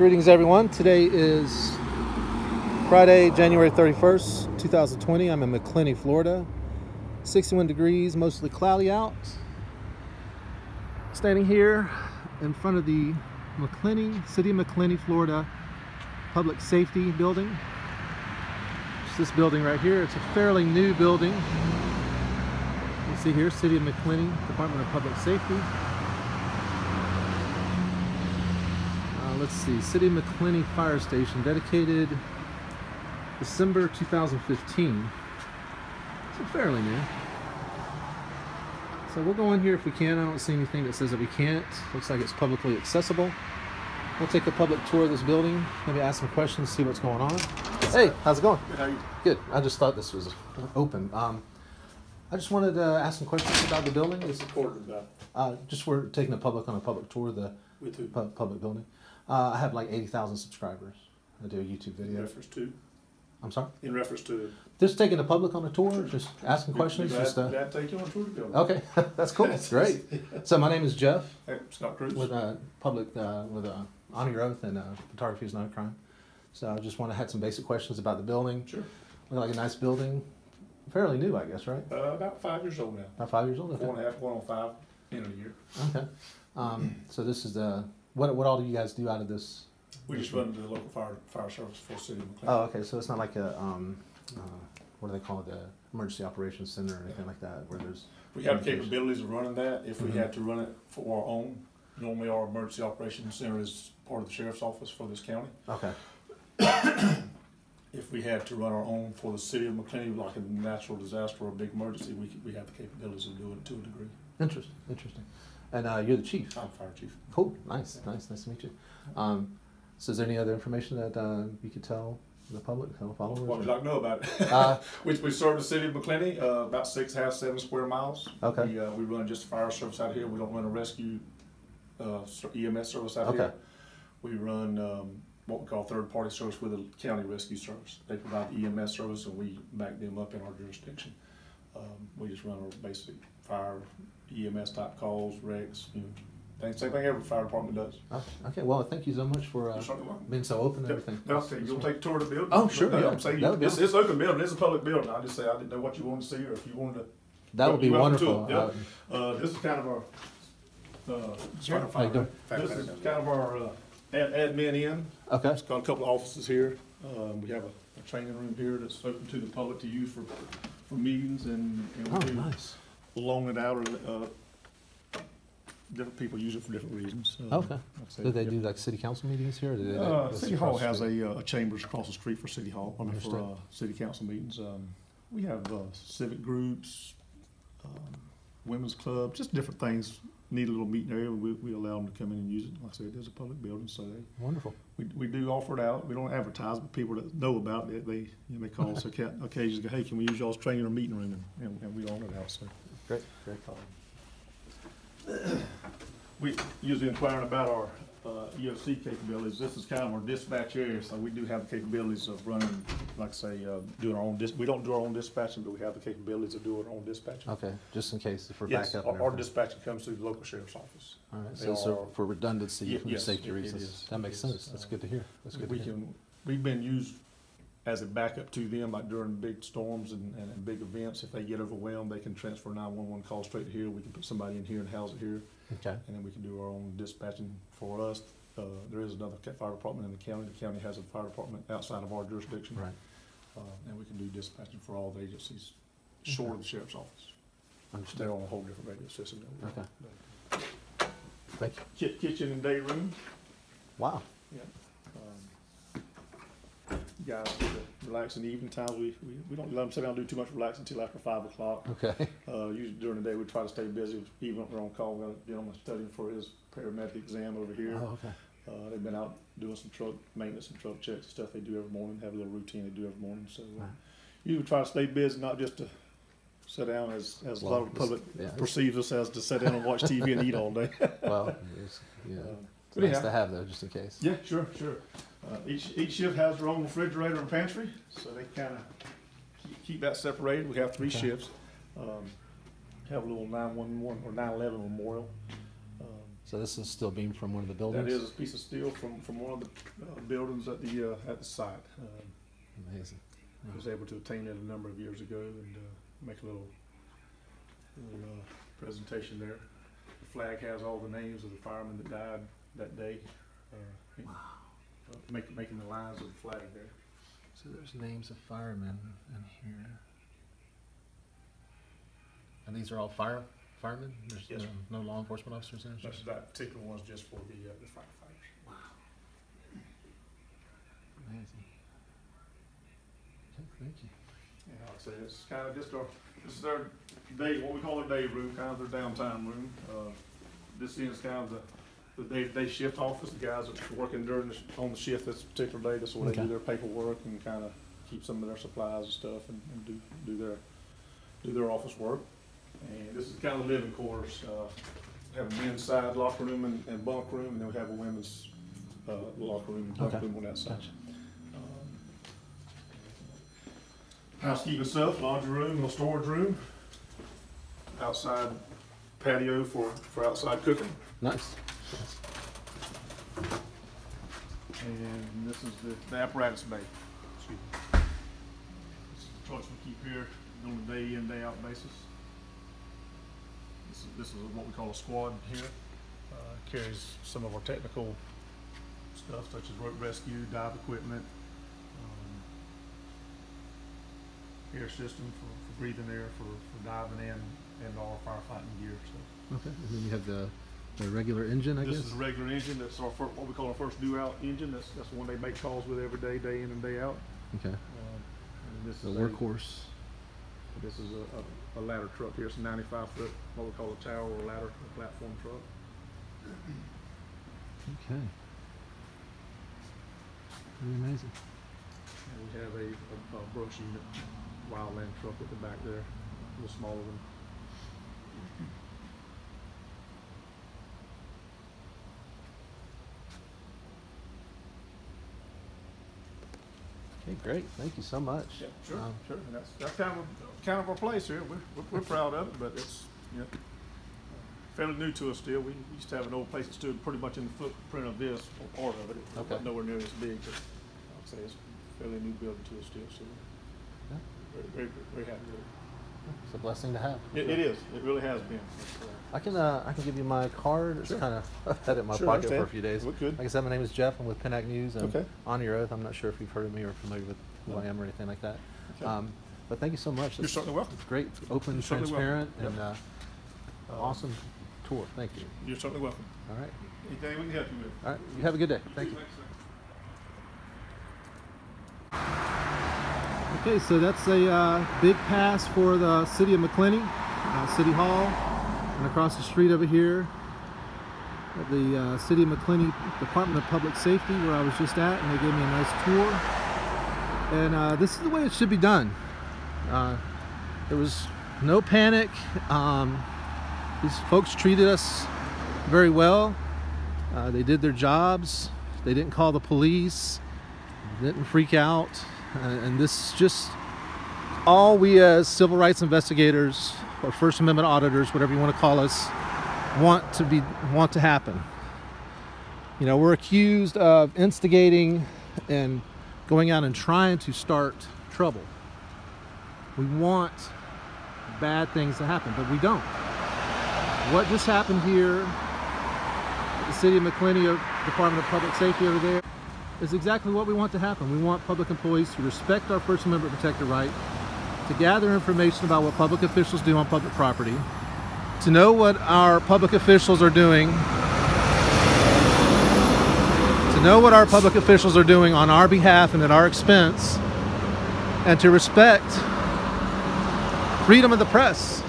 Greetings, everyone. Today is Friday, January 31st, 2020. I'm in Macclenny, Florida. 61 degrees, mostly cloudy out. Standing here in front of the Macclenny, City of Macclenny, Florida Public Safety Building. It's this building right here. It's a fairly new building. You see here, City of Macclenny, Department of Public Safety. Let's see, City of Macclenny Fire Station, dedicated December 2015. So fairly new. So we'll go in here if we can. I don't see anything that says that we can't. Looks like it's publicly accessible. We'll take a public tour of this building, maybe ask some questions, see what's going on. Hey, how's it going? Good, how are you? Good. I just thought this was open. Um, I just wanted to ask some questions about the building. It's, Recorded about uh, just we're taking the public on a public tour of the pu- public building. Uh, I have like 80,000 subscribers. I do a YouTube video. In reference to, I'm sorry. in reference to. Just taking the public on a tour, just asking questions. Just uh, to take you on a tour building. okay, that's cool. That's Great. So my name is Jeff Hey, Scott Cruz. with uh, public uh, with uh, honor your oath and uh, photography is not a crime. So I just want to have some basic questions about the building. Sure. Look like a nice building, fairly new, I guess, right? Uh, about five years old now. About five years old. Okay. Four and a half, on five in a year. Okay. Um, so this is the what? What all do you guys do out of this? We just run the local fire fire service for the city. Oh, okay. So it's not like a um, uh, what do they call it? The emergency operations center or anything like that, where there's. we have the capabilities of running that. If we Mhm. had to run it for our own, normally our emergency operations center is part of the sheriff's office for this county. Okay. If we had to run our own for the city of McLean, like a natural disaster or a big emergency, we could, we have the capabilities of doing it to a degree. Interesting. Interesting. And uh, you're the chief. I'm fire chief. Cool. Nice. Nice. Nice to meet you. Um, so is there any other information that uh, you could tell the public, tell followers? What would you like to know about it? Uh, We, we serve the city of Macclenny, uh, about six, half, seven square miles. Okay. We, uh, we run just fire service out here, we don't run a rescue, uh, EMS service out here. Okay. We run, um, what we call third-party service with a county rescue service. They provide the EMS service and we back them up in our jurisdiction. Um, we just run our basic fire EMS type calls, wrecks, you know, things, same thing every fire department does. okay. Well, thank you so much for uh, You're certainly welcome. being so open and everything. Now, I'll tell you, you'll take a tour of the building? Oh, sure, No, yeah. I'm saying, That would be it's, awesome. it's open building, it's a public building, I just say, I didn't know what you wanted to see, or if you wanted to That would be You're welcome to wonderful. it, Uh, Uh, this is kind of our, uh, Sure. How you this is kind of our, uh, ad- admin in. okay. It's got a couple of offices here. Um, we have a, a training room here that's open to the public to use for, for meetings and, and Oh, we do nice. Loan it out or, uh, different people use it for different reasons. Um, Okay. say, Do they do like city council meetings here? They, Uh, City Hall has a, uh, a chambers across the street for City Hall, I mean, for, uh, city council meetings. Um, we have, uh, civic groups, um, women's club, just different things. Need a little meeting area, we, we allow them to come in and use it. Like I said, it is a public building, so they, Wonderful. we, we do offer it out. We don't advertise, but people that know about it, they, you know, they call us occa- occasionally, go, hey, can we use y'all's training or meeting room? And, and, and we loan it out, so. Great. Great call. We usually inquiring about our uh, EOC capabilities. This is kind of our dispatch area, so we do have the capabilities of running, like I say, uh, doing our own dis, we don't do our own dispatching, but we have the capabilities of doing our own dispatching. Okay. Just in case if we're Yes, back up. our, our dispatching comes through the local sheriff's office. All right. So, so for redundancy, Ye- for yes, safety it- reasons, is. that makes sense. That's Uh, good to hear. That's good We to hear. can, we've been used as a backup to them, like during big storms and, and, and big events. If they get overwhelmed, they can transfer nine-one-one call straight to here. We can put somebody in here and house it here. Okay. And then we can do our own dispatching for us. Uh, there is another fire department in the county. The county has a fire department outside of our jurisdiction. Right. Uh, and we can do dispatching for all the agencies, short of the sheriff's office. Understood. They're on a whole different radio system. than we. Okay. Thank you. Kitchen and day room, Wow. yeah. Guys, to relax in the evening times. We, we, we don't let them sit down and do too much relaxing until after five o'clock. Okay. Uh, usually during the day, we try to stay busy, even if we're on call. We got a gentleman studying for his paramedic exam over here. Oh, okay. Uh, they've been out doing some truck maintenance and truck checks and stuff they do every morning, have a little routine they do every morning, so. uh, Right. Usually try to stay busy, not just to sit down as, as a lot of the public yeah, perceives us as to sit down and watch TV and eat all day. Well, it's, yeah. Um, It's nice anyhow, to have though, just in case. yeah, sure, sure. Uh, each, each shift has their own refrigerator and pantry, so they kinda keep, keep that separated. We have three Okay. shifts. Um, have a little nine-one-one or nine-eleven memorial. Um, So this is still being from one of the buildings? is a piece of steel from, from one of the uh, buildings at the, uh, at the site. Um, Amazing. I was able to obtain it a number of years ago and uh, make a little, little uh, presentation there. The flag has all the names of the firemen that died that day. uh, uh, Making, the lines of the flag there. So there's names of firemen in here. And these are all fire, firemen? There's Yes, no, no law enforcement officers in there? That particular one's just for the, uh, the firefighters. Wow. Amazing. Thank you. Yeah, like I say, it's kind of just our, this is their day, what we call their day room, kind of their downtime room. Uh, This is kind of the, the day, day shift office, the guys that's working during the, on the shift this particular day, that's where they do their paperwork and kind of keep some of their supplies and stuff and, and do, do their, do their office work. And this is kind of the living quarters, uh, have a men's side locker room and, and bunk room, and then we have a women's, uh, locker room and bunk Okay. room on that side. Gotcha. Um, Housekeeping stuff, laundry room, little storage room. Outside patio for, for outside cooking. Nice. And this is the, the apparatus bay. This is the trucks we keep here on a day in, day out basis. This is, this is what we call a squad here. Uh, carries some of our technical stuff such as rope rescue, dive equipment, um, air system for, for breathing air, for, for diving in, and all our firefighting gear, so. Okay, and then you have the, the regular engine, I This guess? is a regular engine, that's our fir, what we call our first due-out engine, that's, that's the one they make calls with every day, day in and day out. Okay, Um, and this the is a- workhorse. This is a, a, a ladder truck here, it's a ninety-five foot, what we call a tower or ladder, a platform truck. Okay. Pretty amazing. And we have a, a, a brush unit, wildland truck at the back there, a little smaller than. Okay, great. Thank you so much. Yeah, sure, Um, sure, and that's, that's kind of, kind of our place here, we're, we're, we're proud of it, but it's, you know, fairly new to us still, we used to have an old place that stood pretty much in the footprint of this, or part of it, it Okay. wasn't nowhere near as big, but I'd say it's a fairly new building to us still, so Yeah. very, very, very happy with it. It's a blessing to have. It, it is. It really has been. It's, I can uh, I can give you my card. It's Sure. kind of had it in my Sure, pocket for a few days. Look good. Like I said, my name is Jeff. I'm with Pennac News. I'm Okay. on your oath. I'm not sure if you've heard of me or familiar with who No. I am or anything like that. Okay. Um, but thank you so much. You're This certainly welcome. Great, open, You're transparent, welcome. and uh, awesome tour. Thank you. You're certainly welcome. All right. Anything we can help you with. All right. You have a good day. Thank you. Okay, so that's a uh, big pass for the city of Macclenny, uh, City Hall, and across the street over here, at the uh, City of Macclenny Department of Public Safety, where I was just at, and they gave me a nice tour. And uh, this is the way it should be done. Uh, there was no panic. Um, these folks treated us very well. Uh, they did their jobs. They didn't call the police. Didn't freak out. Uh, and this is just all we as civil rights investigators or First Amendment auditors, whatever you want to call us, want to be want to happen. You know, we're accused of instigating and going out and trying to start trouble. We want bad things to happen, but we don't. What just happened here at the City of Macclenny uh, Department of Public Safety over there is exactly what we want to happen. We want public employees to respect our First Amendment protected right, to gather information about what public officials do on public property, to know what our public officials are doing, to know what our public officials are doing on our behalf and at our expense, and to respect freedom of the press.